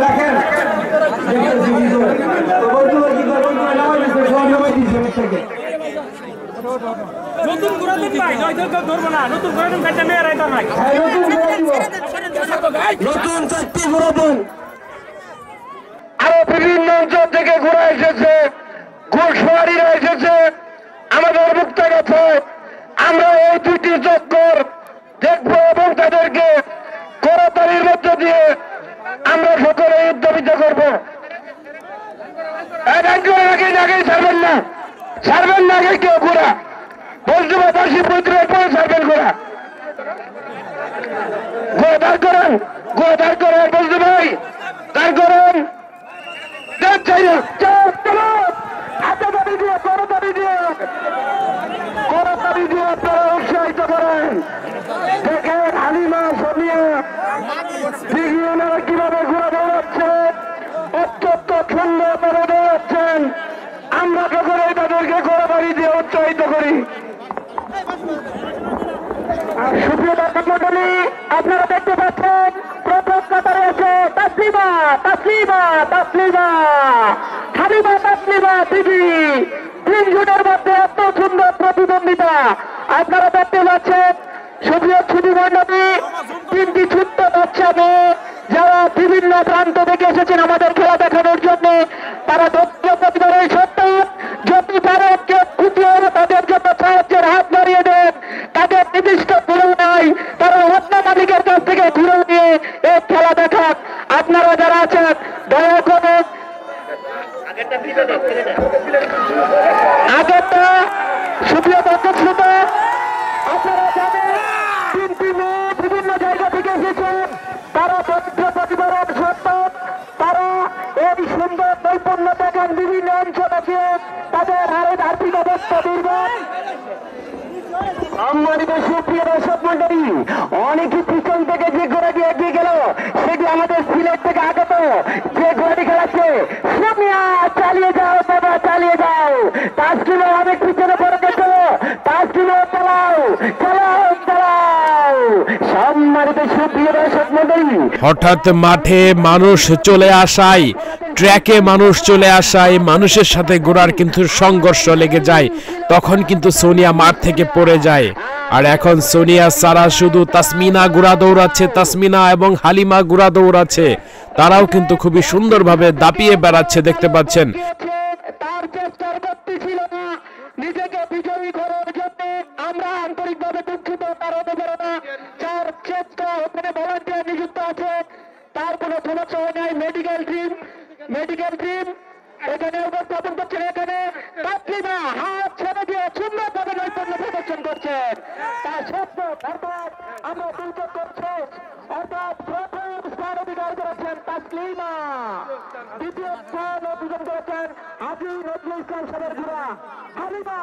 রাখেন। নতুন করে দিন ভাই নয়তো কেউ ধরবো না। নতুন করে দিন হ্যাঁ, নতুন চারটি আরও বিভিন্ন অঞ্চল থেকে ঘোরা এসেছে ঘুষমারিরা এসেছে। আমাদের মুক্ত গেছে আমরা এই দুইটি চক্কর দেখব এবং তাদেরকে করতালির মধ্য দিয়ে আমরা সকলে উদ্যমিত করব। আগে আগে ছাড়বেন না। ছাড়বেন না আগে কেউ ঘোরা পৈত্রের পরে ছাড়বেন ঘোরা ঘোরা দাঁড় করেন ঘোরা দাঁড় করেন বলতে ভাই না। হাতে দাবি দিয়ে আমরা তাদেরকে দিয়ে উৎসাহিত করি। আর আপনারা দেখতে পাচ্ছেন তিন মধ্যে এত সুন্দর প্রতিদ্বন্দ্বিতা। আপনারা দেখতে পাচ্ছেন, সুপ্রিয় ছুটি মন্ডলী তিনটি বিভিন্ন প্রান্ত থেকে এসেছেন আমাদের খেলা দেখানোর জন্য। তারা দক্ষ যদি পারেন কেউ খুঁটিয়ে তাদের জন্য সাহায্যের হাত বাড়িয়ে দেন তাদের নির্দিষ্ট ঘুরে নাই। তারা অন্য মালিকের কাছ থেকে ঘুরে নিয়ে এই খেলা দেখান আপনারা যারা আছেন দয়া করে আগেরটা সুপ্রিয় দর্শক শ্রোতা আপনারা জানেন জায়গা থেকে তারা দরিদ্র পরিবারের সন্তান। তারা এই সুন্দর নৈপুণ্য বিভিন্ন অঞ্চল আছে। তাদের আর্থিক অবস্থা অনেকে থেকে যে এগিয়ে আমাদের থেকে চালিয়ে যাও চালিয়ে যাও। অনেক পিছনে পড়ে গেছে। পাঁচ কিলো চালাও চালাও চালাও। হঠাৎ মাঠে মানুষ চলে আসায় ট্র্যাকে মানুষ চলে আসায় মানুষের সাথে ঘোড়ার কিন্তু সংঘর্ষ লেগে যায় তখন কিন্তু সোনিয়া মাঠ থেকে পড়ে যায়। আর এখন সোনিয়া সারা শুধু তাসমিনা ঘোড়া দৌড়াচ্ছে তাসমিনা এবং হালিমা ঘোড়া দৌড়াচ্ছে। তারাও কিন্তু খুবই সুন্দরভাবে দাপিয়ে বেড়াচ্ছে দেখতে পাচ্ছেন। তার ছিল না নিজেকে বিজয়ী করার জন্য আমরা আন্তরিকভাবে দুঃখিত তার হতে পারে না যার চেষ্টা ওখানে ভলান্টিয়ার নিযুক্ত আছে তার কোনো নাই মেডিকেল টিম মেডিকেল টিম এখানে উপস্থাপন করছেন এখানে তাৎলিমা হাত ছেড়ে দিয়ে সুন্দরভাবে নৈপুণ্য প্রদর্শন করছেন। তার স্বপ্ন, অর্থাৎ আমরা দুটো করছে অর্থাৎ প্রথম স্থান অধিকার করেছেন তাসলিমা দ্বিতীয় স্থান অধিকার করেছেন হাজি নজরুল ইসলাম সাহেবের হালিমা